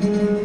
Mm-hmm.